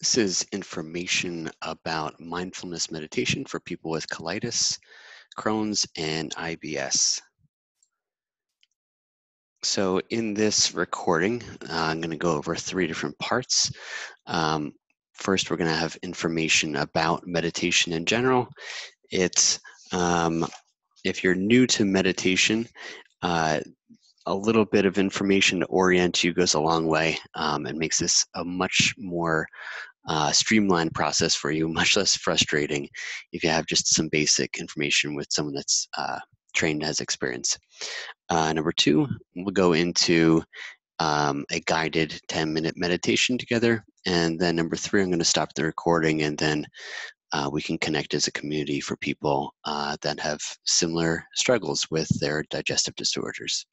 This is information about mindfulness meditation for people with colitis, Crohn's, and IBS. So in this recording, uh, I'm going to go over three different parts. Um, first, we're going to have information about meditation in general. It's um, if you're new to meditation, uh, a little bit of information to orient you goes a long way um, and makes this a much more uh, streamlined process for you, much less frustrating if you have just some basic information with someone that's uh, trained has experience. Uh, number two, we'll go into um, a guided 10 minute meditation together. And then number three, I'm going to stop the recording and then uh, we can connect as a community for people uh, that have similar struggles with their digestive disorders.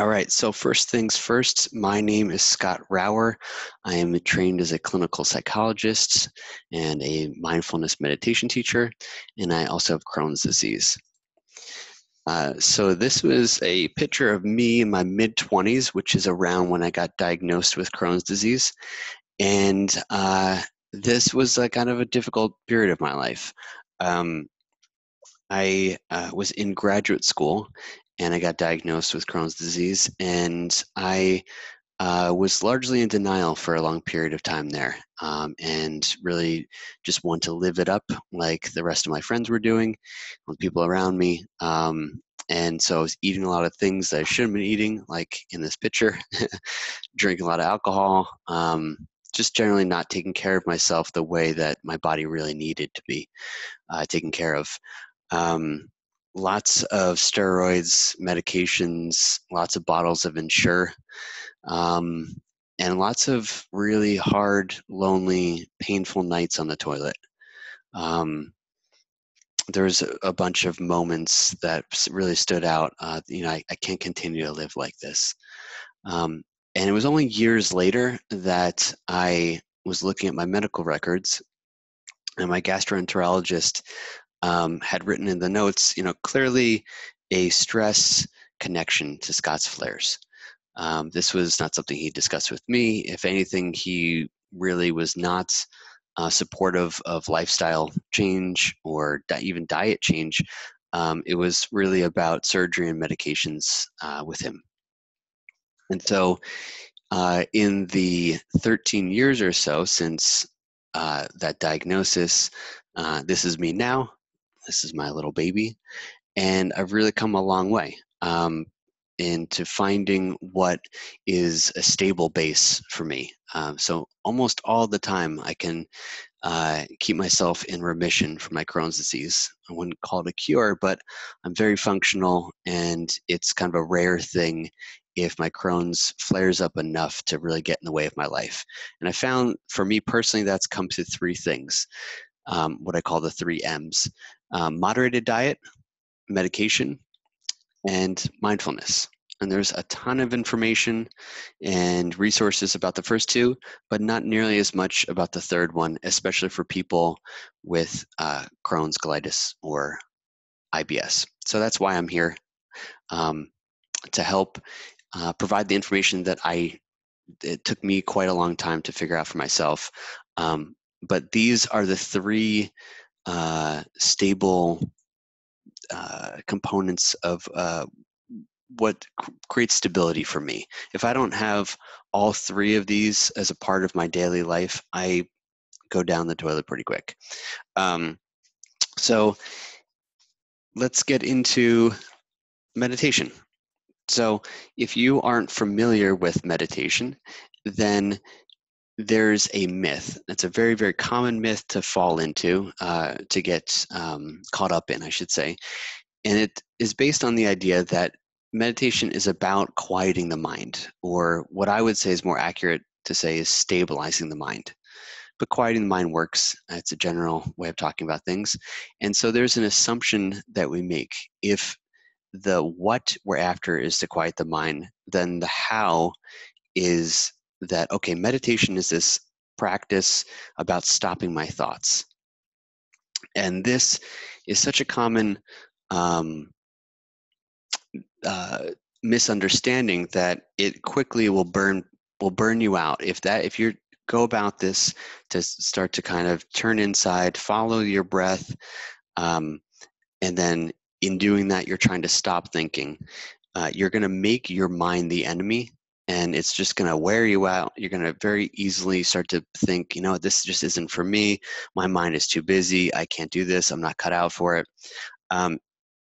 All right, so first things first, my name is Scott Rower. I am trained as a clinical psychologist and a mindfulness meditation teacher, and I also have Crohn's disease. Uh, so this was a picture of me in my mid 20s, which is around when I got diagnosed with Crohn's disease. And uh, this was a kind of a difficult period of my life. Um, I uh, was in graduate school and I got diagnosed with Crohn's disease, and I uh, was largely in denial for a long period of time there, um, and really just want to live it up like the rest of my friends were doing, with people around me. Um, and so I was eating a lot of things that I shouldn't have been eating, like in this picture, drinking a lot of alcohol, um, just generally not taking care of myself the way that my body really needed to be uh, taken care of. Um, lots of steroids, medications, lots of bottles of Ensure, um, and lots of really hard, lonely, painful nights on the toilet. Um, there's a bunch of moments that really stood out. Uh, you know, I, I, can't continue to live like this. Um, and it was only years later that I was looking at my medical records, and my gastroenterologist um, had written in the notes, you know, clearly a stress connection to Scott's flares. Um, this was not something he discussed with me. If anything, he really was not uh, supportive of lifestyle change or di- even diet change. Um, it was really about surgery and medications uh, with him. And so, uh, in the 13 years or so since uh, that diagnosis, uh, this is me now. This is my little baby. And I've really come a long way um, into finding what is a stable base for me. Um, so almost all the time, I can uh, keep myself in remission from my Crohn's disease. I wouldn't call it a cure, but I'm very functional, and it's kind of a rare thing if my Crohn's flares up enough to really get in the way of my life. And I found for me personally, that's come to three things um, what I call the three M's um, moderated diet, medication, and mindfulness. And there's a ton of information and resources about the first two, but not nearly as much about the third one, especially for people with uh, Crohn's, colitis, or IBS. So that's why I'm here um, to help uh, provide the information that I it took me quite a long time to figure out for myself. Um, but these are the three uh, stable uh, components of uh, what creates stability for me. If I don't have all three of these as a part of my daily life, I go down the toilet pretty quick. Um, so let's get into meditation. So if you aren't familiar with meditation, then there's a myth. It's a very, very common myth to fall into, uh, to get um, caught up in, I should say. And it is based on the idea that meditation is about quieting the mind, or what I would say is more accurate to say is stabilizing the mind. But quieting the mind works. It's a general way of talking about things. And so there's an assumption that we make. If the what we're after is to quiet the mind, then the how is that okay meditation is this practice about stopping my thoughts and this is such a common um, uh, misunderstanding that it quickly will burn will burn you out if that if you're go about this to start to kind of turn inside, follow your breath, um, and then in doing that, you're trying to stop thinking. Uh, you're going to make your mind the enemy and it's just going to wear you out. You're going to very easily start to think, you know, this just isn't for me. My mind is too busy. I can't do this. I'm not cut out for it. Um,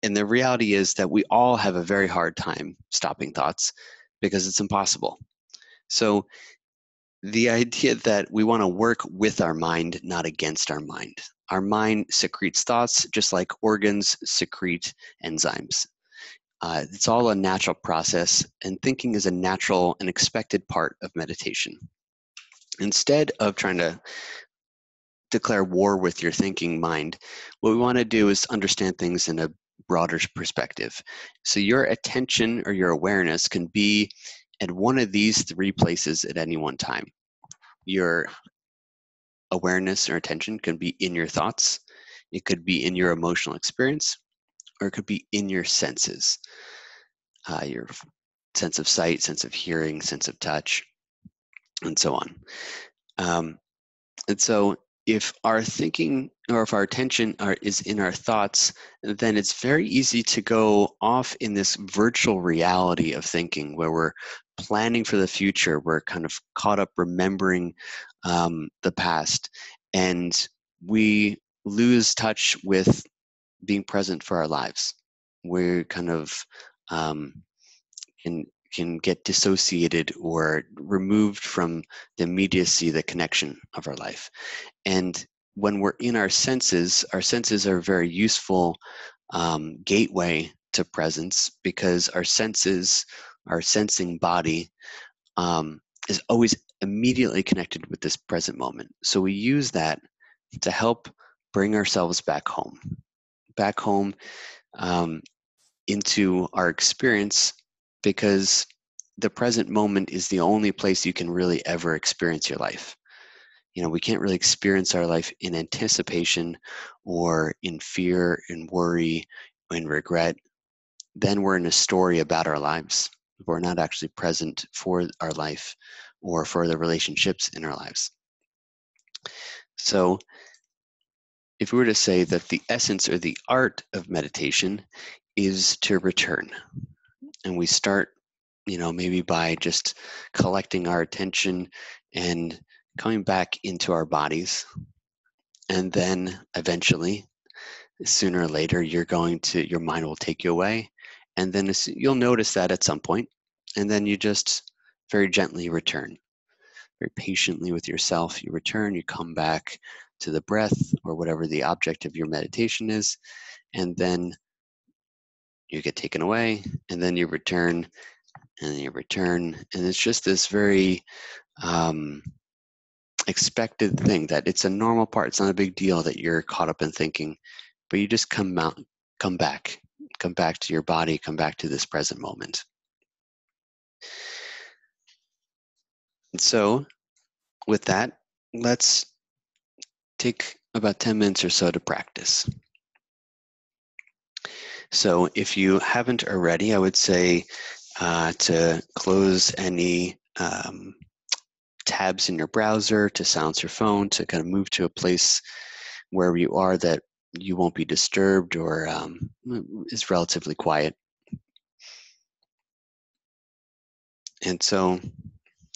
and the reality is that we all have a very hard time stopping thoughts because it's impossible. So, the idea that we want to work with our mind, not against our mind. Our mind secretes thoughts just like organs secrete enzymes. Uh, it's all a natural process, and thinking is a natural and expected part of meditation. Instead of trying to declare war with your thinking mind, what we want to do is understand things in a broader perspective. So your attention or your awareness can be at one of these three places at any one time. Your awareness or attention can be in your thoughts, it could be in your emotional experience, or it could be in your senses uh, your sense of sight, sense of hearing, sense of touch, and so on. Um, and so, if our thinking or if our attention are, is in our thoughts, then it's very easy to go off in this virtual reality of thinking where we're planning for the future. We're kind of caught up remembering um, the past, and we lose touch with being present for our lives. We're kind of um, can can get dissociated or removed from the immediacy, the connection of our life. And when we're in our senses, our senses are a very useful um, gateway to presence because our senses, our sensing body, um, is always immediately connected with this present moment. So we use that to help bring ourselves back home, back home um, into our experience because the present moment is the only place you can really ever experience your life. You know, we can't really experience our life in anticipation or in fear and worry and regret. Then we're in a story about our lives. We're not actually present for our life or for the relationships in our lives. So, if we were to say that the essence or the art of meditation is to return. And we start, you know, maybe by just collecting our attention and coming back into our bodies. And then eventually, sooner or later, you're going to, your mind will take you away. And then you'll notice that at some point, And then you just very gently return. Very patiently with yourself, you return, you come back to the breath or whatever the object of your meditation is. And then you get taken away, and then you return, and then you return, and it's just this very um, expected thing that it's a normal part. It's not a big deal that you're caught up in thinking, but you just come out, come back, come back to your body, come back to this present moment. And so, with that, let's take about 10 minutes or so to practice. So if you haven't already, I would say uh, to close any um, tabs in your browser, to silence your phone, to kind of move to a place where you are that you won't be disturbed or um, is relatively quiet. And so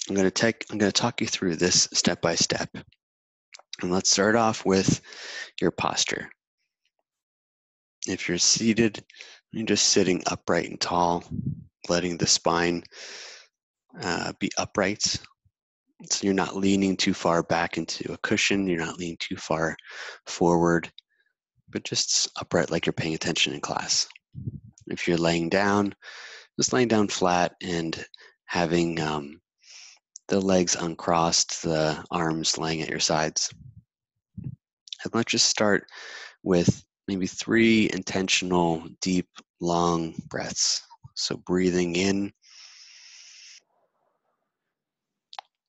I'm going to take I'm going to talk you through this step by step. And let's start off with your posture. If you're seated, you're just sitting upright and tall, letting the spine uh, be upright. So you're not leaning too far back into a cushion, you're not leaning too far forward, but just upright like you're paying attention in class. If you're laying down, just laying down flat and having um, the legs uncrossed, the arms laying at your sides. And let's just start with maybe three intentional, deep, long breaths. So breathing in,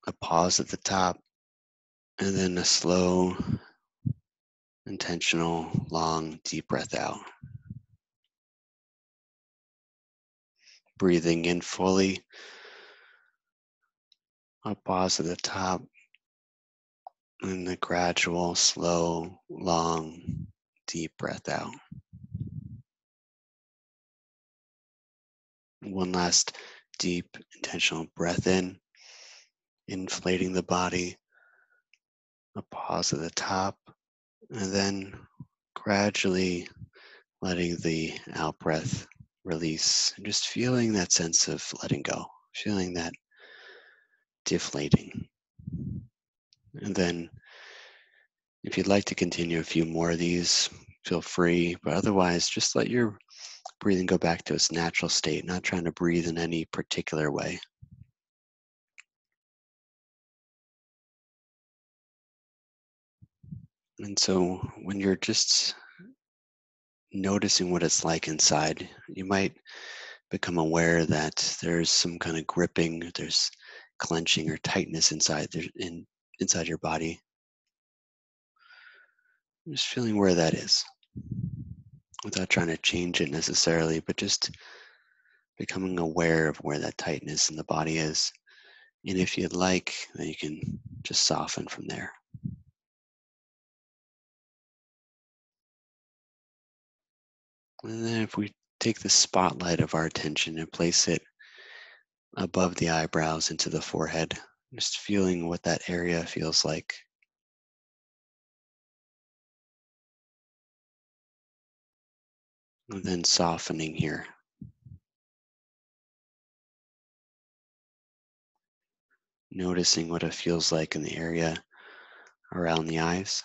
a pause at the top, and then a slow, intentional, long, deep breath out. Breathing in fully, a pause at the top, And the gradual, slow, long, deep breath out. One last deep, intentional breath in, inflating the body. A pause at the top, and then gradually letting the out breath release, and just feeling that sense of letting go, feeling that deflating. And then, if you'd like to continue a few more of these, feel free, but otherwise, just let your breathing go back to its natural state, not trying to breathe in any particular way. And so, when you're just noticing what it's like inside, you might become aware that there's some kind of gripping, there's clenching or tightness inside there in inside your body. Just feeling where that is without trying to change it necessarily, but just becoming aware of where that tightness in the body is. And if you'd like, then you can just soften from there. And then if we take the spotlight of our attention and place it above the eyebrows into the forehead, just feeling what that area feels like. And then softening here. Noticing what it feels like in the area around the eyes,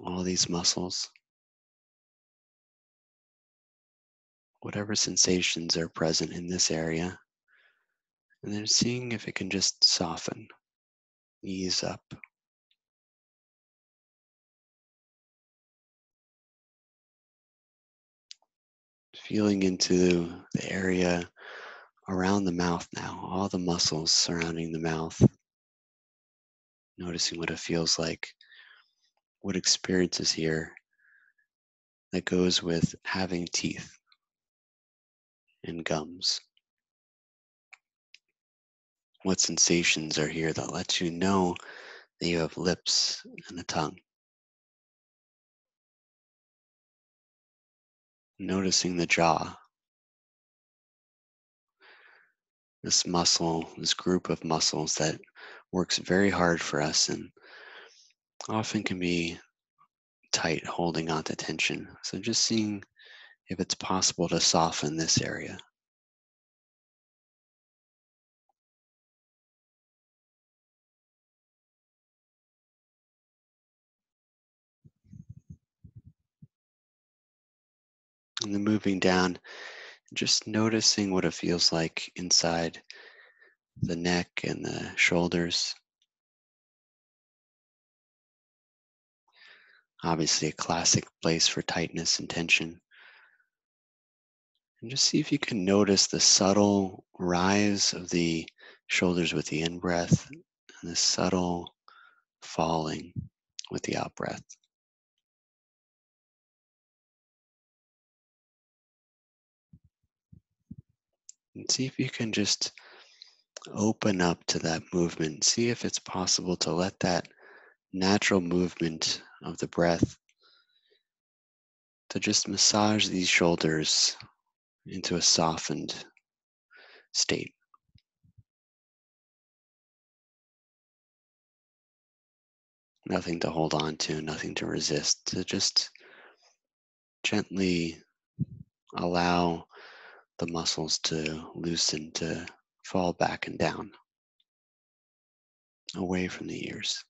all these muscles. Whatever sensations are present in this area, and then seeing if it can just soften, ease up. feeling into the area around the mouth now, all the muscles surrounding the mouth. Noticing what it feels like, what experience is here that goes with having teeth and gums. What sensations are here that let you know that you have lips and a tongue? noticing the jaw. This muscle, this group of muscles that works very hard for us and often can be tight, holding on to tension. So just seeing if it's possible to soften this area. And then moving down, just noticing what it feels like inside the neck and the shoulders. Obviously, a classic place for tightness and tension. And just see if you can notice the subtle rise of the shoulders with the in breath and the subtle falling with the out breath. And see if you can just open up to that movement. See if it's possible to let that natural movement of the breath to just massage these shoulders into a softened state. Nothing to hold on to, nothing to resist, to just gently allow the muscles to loosen, to fall back and down, away from the ears.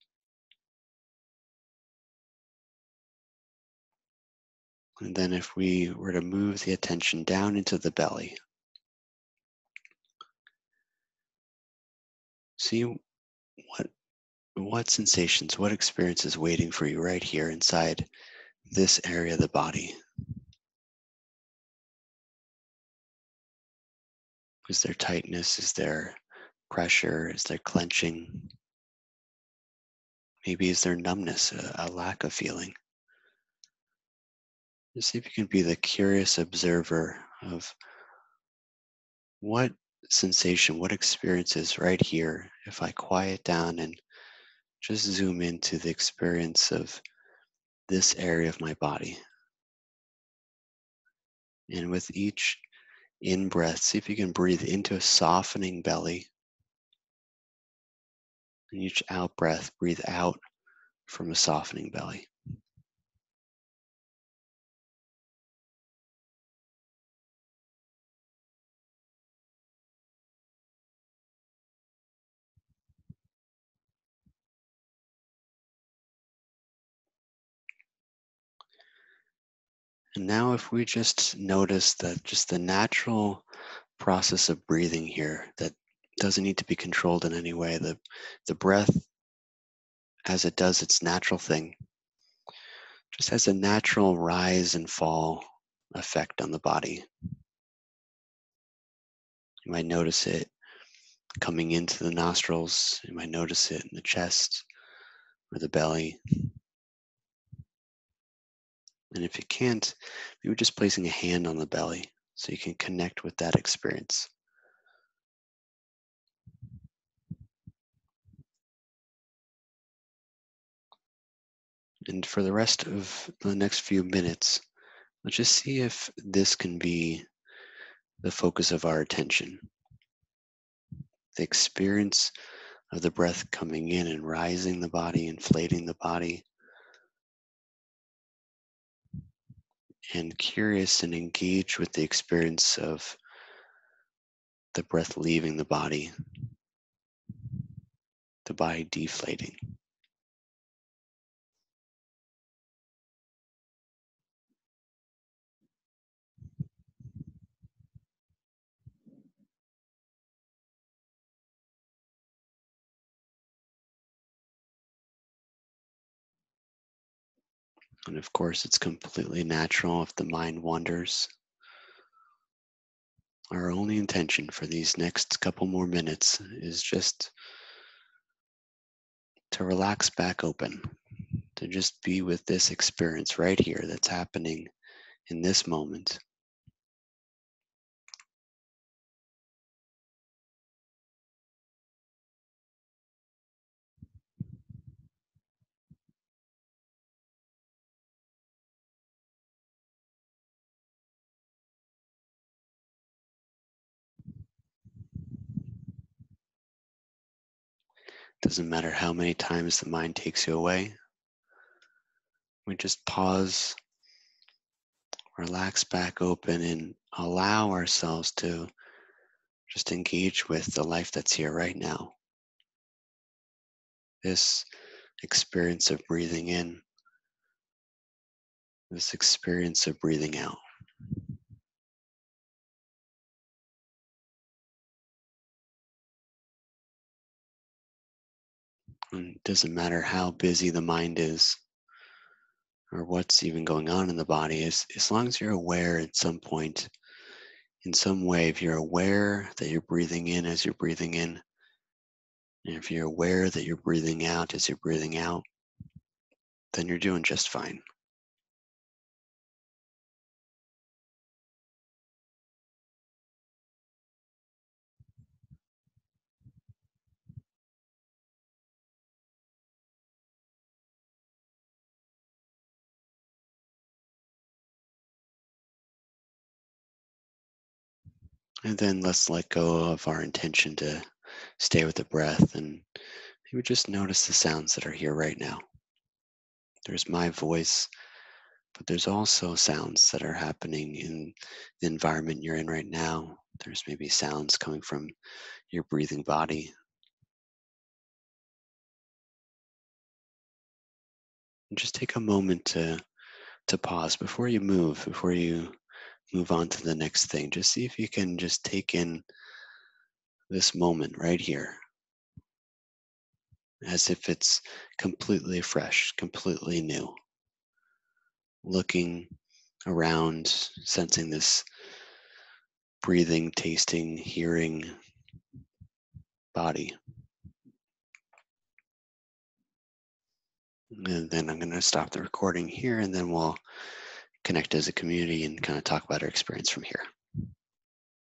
And then if we were to move the attention down into the belly, see what what sensations, what experiences waiting for you right here inside this area of the body. Is there tightness? Is there pressure? Is there clenching? Maybe is there numbness, a, a lack of feeling? Just see if you can be the curious observer of what sensation, what experiences right here, if I quiet down and just zoom into the experience of this area of my body. And with each in breath, see if you can breathe into a softening belly. And each out breath, breathe out from a softening belly. And now if we just notice that just the natural process of breathing here that doesn't need to be controlled in any way. The, the breath, as it does its natural thing, just has a natural rise and fall effect on the body. You might notice it coming into the nostrils. You might notice it in the chest or the belly. And if you can't, maybe just placing a hand on the belly so you can connect with that experience. And for the rest of the next few minutes, let's just see if this can be the focus of our attention. The experience of the breath coming in and rising the body, inflating the body, and curious and engaged with the experience of the breath leaving the body, the body deflating. And of course, it's completely natural if the mind wanders. Our only intention for these next couple more minutes is just to relax back open, to just be with this experience right here that's happening in this moment. Doesn't matter how many times the mind takes you away. We just pause, relax back open, and allow ourselves to just engage with the life that's here right now. This experience of breathing in, this experience of breathing out. It doesn't matter how busy the mind is or what's even going on in the body, as, as long as you're aware at some point, in some way, if you're aware that you're breathing in as you're breathing in, and if you're aware that you're breathing out as you're breathing out, then you're doing just fine. And then let's let go of our intention to stay with the breath and maybe just notice the sounds that are here right now. There's my voice, but there's also sounds that are happening in the environment you're in right now. There's maybe sounds coming from your breathing body. And just take a moment to to pause before you move, before you move on to the next thing. Just see if you can just take in this moment right here as if it's completely fresh, completely new. Looking around, sensing this breathing, tasting, hearing body. And then I'm going to stop the recording here and then we'll connect as a community and kind of talk about our experience from here.